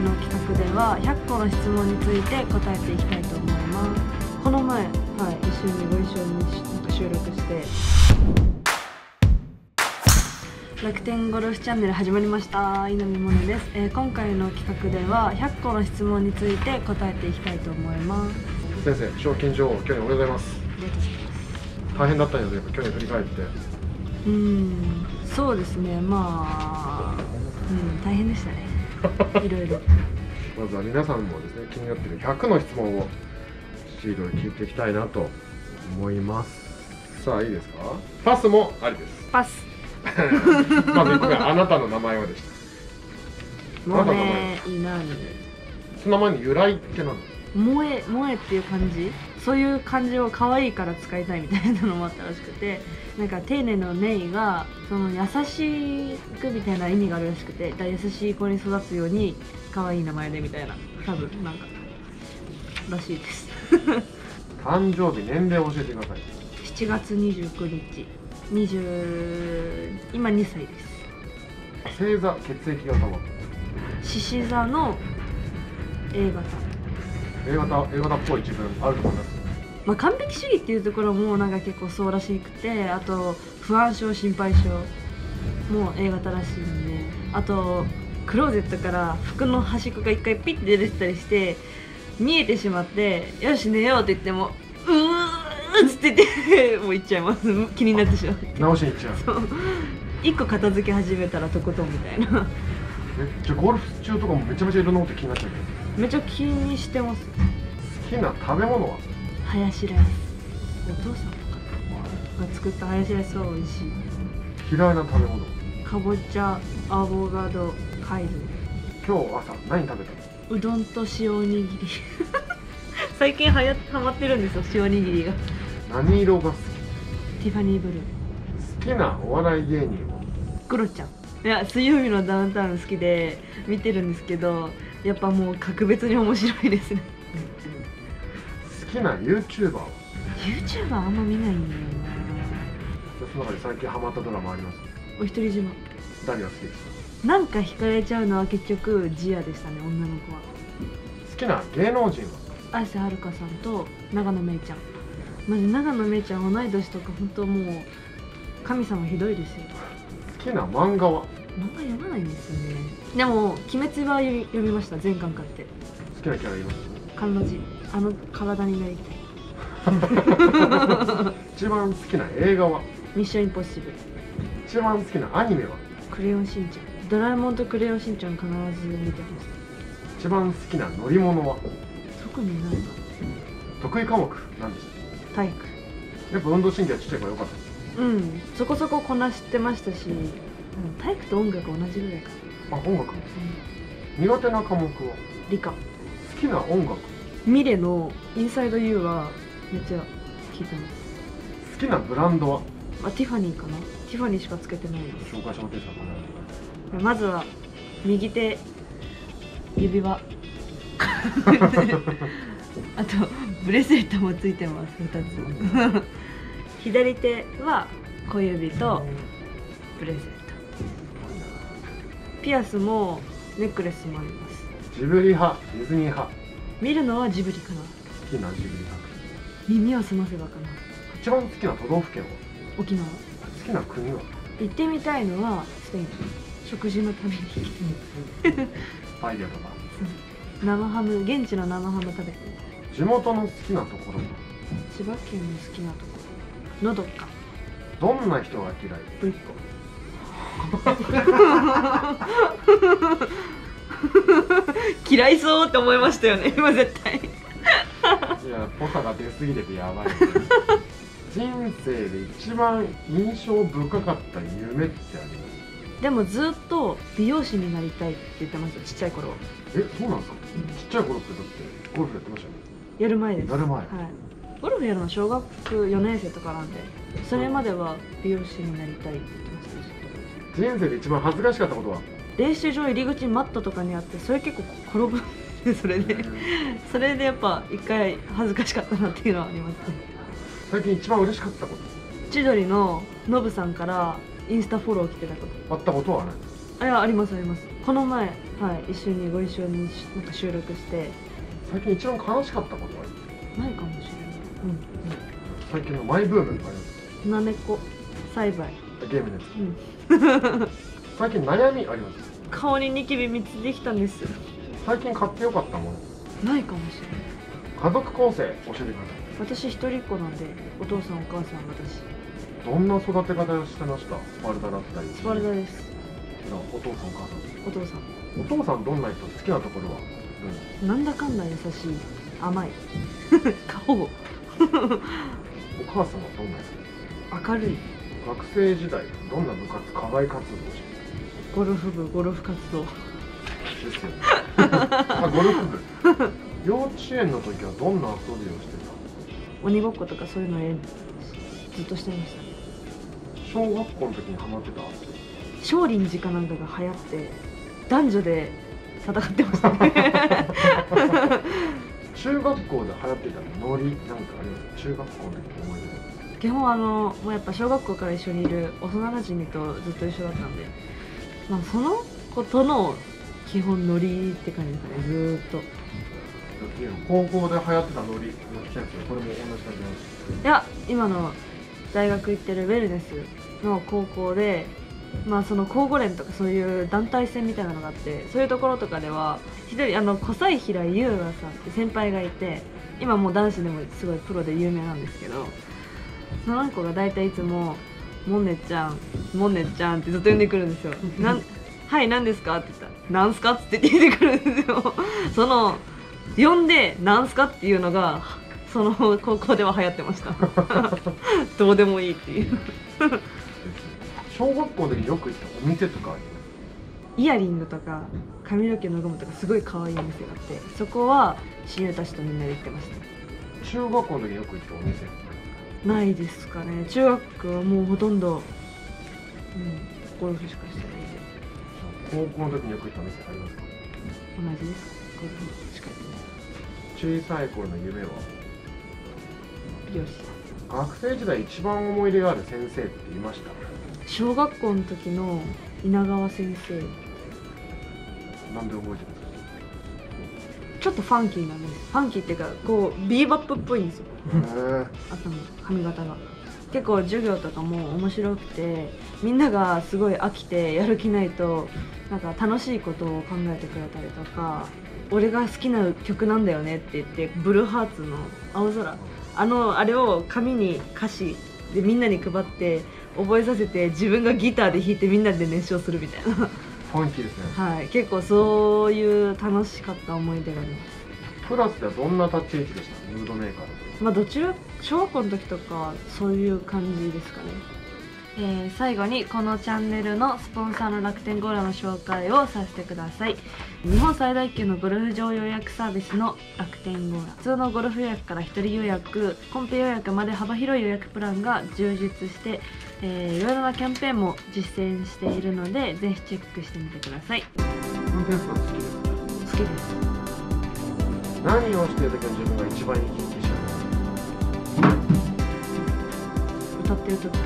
の企画では100個の質問について答えていきたいと思います。この前、はい、一緒にご一緒に収録して。楽天ゴルフチャンネル始まりました。稲見萌音です、えー今回の企画では100個の質問について答えていきたいと思います。先生賞金女王去年おめでとうございます。大変だったんですよ去年振り返って。うーん。そうですね。まあうん大変でしたねいろいろ。まずは皆さんもですね気になっている100の質問をシードで聞いていきたいなと思います。さあいいですか？パスもありです。パス。まず1個目あなたの名前はでした。萌あなたの名えいなにその前に由来って何？です萌え萌えっていう漢字そういう漢字を可愛いから使いたいみたいなのもあったらしくてなんか丁寧のネイがその優しくみたいな意味があるらしくてだ優しい子に育つように可愛い名前でみたいな多分なんからしいです。誕生日年齢を教えてください。7月29日。20今2歳です。星座血液型は？獅子座の A 型 A 型 A 型っぽい自分あると思います。まあ、完璧主義っていうところもなんか結構そうらしくてあと不安症心配症も A 型らしいんであとクローゼットから服の端っこが一回ピッて出てたりして見えてしまって「よし寝よう」って言っても「うー」っつってて もう行っちゃいます。気になってしまって。直しに行っちゃう。そう。一個片付け始めたらとことんみたいな。えじゃあゴルフ中とかもめちゃめちゃいろんなこと気になっちゃうけど。めっちゃ気にしてます。好きな食べ物は？ハヤシライス。お父さんとかが作ったハヤシライスは美味しい。嫌いな食べ物？かぼちゃアボカドカイズ今日朝何食べたの？うどんと塩おにぎり。最近はやハマってるんですよ塩おにぎりが。何色が好ティファニーブルー。き好きなお笑い芸人は？クロちゃんいや水曜日のダウンタウン好きで見てるんですけどやっぱもう格別に面白いですね。好きな YouTuber は？YouTuber あんま見ないんだよ。その中で最近ハマったドラマあります？なお一人島。誰が好きですか？なんか惹かれちゃうのは結局ジアでしたね女の子は。好きな芸能人は？綾瀬はるかさんと長野めいちゃん。マジ長野めいちゃん同い年とか本当もう神様ひどいですよ。好きな漫画は？漫画読まないんですよね。でも「鬼滅」は読みました全巻買って。好きなキャラいます？観音寺あの体になりたい。一番好きな映画は？ミッションインポッシブル。一番好きなアニメは？クレヨンしんちゃん。ドラえもんとクレヨンしんちゃん必ず見てます。一番好きな乗り物は？特になんか得意科目何でし体育。たやっぱ運動神経はちっちゃいから良かったうん。そこそここなしてましたしうん体育と音楽同じぐらいか。な、あ音楽？もうん。苦手な科目は？理科。好きな音楽？ミレの「インサイド U」はめっちゃ聴いてます。好きなブランドは？あティファニーかな。ティファニーしかつけてないです。紹介してもらっていいですかまずは右手指輪。あとブレスレットもついてます2つ左手は小指とブレスレット。ピアスもネックレスもあります。ジブリ派ディズニー派。好見るのはジブリかな。きなジブリ作耳を澄ませばかな。品一番好きな都道府県は？沖縄。好きな国は？行ってみたいのはスペイン。食事のためにパエリアとか。生ハム現地の生ハム食べて地元の好きなところは？千葉県の好きなところのどか。どんな人が嫌い？ぶりっ子嫌いそうって思いましたよね今絶対。いやぽさが出すぎててやばい、ね、人生で一番印象深かった夢ってあります？でもずっと美容師になりたいって言ってましたちっちゃい頃。えそうなんですか、ちっちゃい頃ってだってゴルフやってましたよね？やる前です。やる前。はいゴルフやるの小学4年生とかなんでそれまでは美容師になりたいって言ってました。人生で一番恥ずかしかったことは？練習場入り口にマットとかにあってそれ結構転ぶそれでそれでやっぱ一回恥ずかしかったなっていうのはありますね。最近一番嬉しかったこと？千鳥のノブさんからインスタフォロー来てたこと。あったことはないあいやありますあります。この前はい一緒にご一緒にしなんか収録して。最近一番悲しかったことあるないかもしれない最近のマイブームあります？うんなめこ栽培。ゲームのやつ。最近悩みあります？顔にニキビ3つできたんです最近買ってよかったもの。ないかもしれない。家族構成教えてください。私一人っ子なんでお父さんお母さん私。どんな育て方をしてました？スパルタだったり。スパルタです。お父さんお母さお父さん。んお父さんどんな人？好きなところはう？んなんだかんだ優しい。甘い。顔 お母さんはどんな人明るい。学生時代どんな部活課外活動をしてゴルフ部ゴルフ活動。たですよね。あゴルフ部。幼稚園の時はどんな遊びをして鬼ごっことかそういうのやずっとしてました。た小学校の時にハマってた？少林寺かなんかが流行って男女で戦ってましたね中学校で流行ってたノリなんかあります？中学校の時の思い出基本あのもうやっぱ小学校から一緒にいる幼なじみとずっと一緒だったんで、まあ、その子との基本ノリって感じですかねずーっと。高校で流行ってたノリの季節これも同じ感じなんです。いや今の大学行ってるウェルネスの高校でまあその交互連とかそういう団体戦みたいなのがあってそういうところとかでは一人あの小西平優雅さんって先輩がいて今もう男子でもすごいプロで有名なんですけどその子が大体いつも「モンネちゃんモンネちゃん」ってずっと呼んでくるんですよ。なんはい何ですかって言ったら「なんすか?」って言ってくるんですよ。その呼んで「なんすか?」っていうのがその高校では流行ってました どうでもいいっていう小学校の時によく行ったお店とかありますイヤリングとか髪の毛のゴムとかすごい可愛いお店があってそこは親友たちとみんなで行ってました。中学校の時によく行ったお店？ないですかね。中学はもうほとんど、うん、ゴルフしかしてないんで。高校の時によく行ったお店ありますか？同じです。ゴルフしかやってない。小さい頃の夢は？美容師学生時代一番思い出がある先生っていました？小学校の時の稲川先生。なんで覚えてるちょっとファンキーなんですファンキーっていうかこうビーバップっぽいんですよ。か頭髪型が。結構授業とかも面白くてみんながすごい飽きてやる気ないとなんか楽しいことを考えてくれたりとか俺が好きな曲なんだよねって言ってブルーハーツの「青空」あのあれを紙に歌詞でみんなに配って覚えさせて自分がギターで弾いてみんなで熱唱するみたいな。ファンキーですね。はい。結構そういう楽しかった思い出があります。クラスではどんな立ち位置でした？ムードメーカーだとまあどちら小学校の時とかそういう感じですかね、えー最後にこのチャンネルのスポンサーの楽天ゴーラの紹介をさせてください。日本最大級のゴルフ場予約サービスの楽天ゴーラ。普通のゴルフ予約から1人予約コンペ予約まで幅広い予約プランが充実して、えーいろいろなキャンペーンも実践しているのでぜひチェックしてみてください。運転するの好きです。好きです。何をしている時が自分が一番生き生きし歌ってる時とか